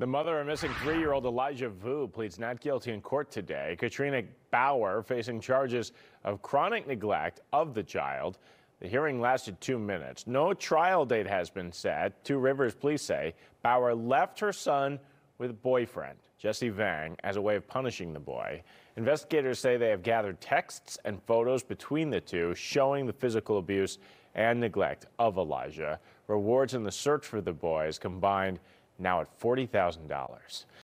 The mother of missing three-year-old Elijah Vue pleads not guilty in court today. Katrina Baur facing charges of chronic neglect of the child. The hearing lasted two minutes. No trial date has been set. Two Rivers police say Baur left her son with boyfriend, Jesse Vang, as a way of punishing the boy. Investigators say they have gathered texts and photos between the two showing the physical abuse and neglect of Elijah. Rewards in the search for the boy is combined now at $40,000.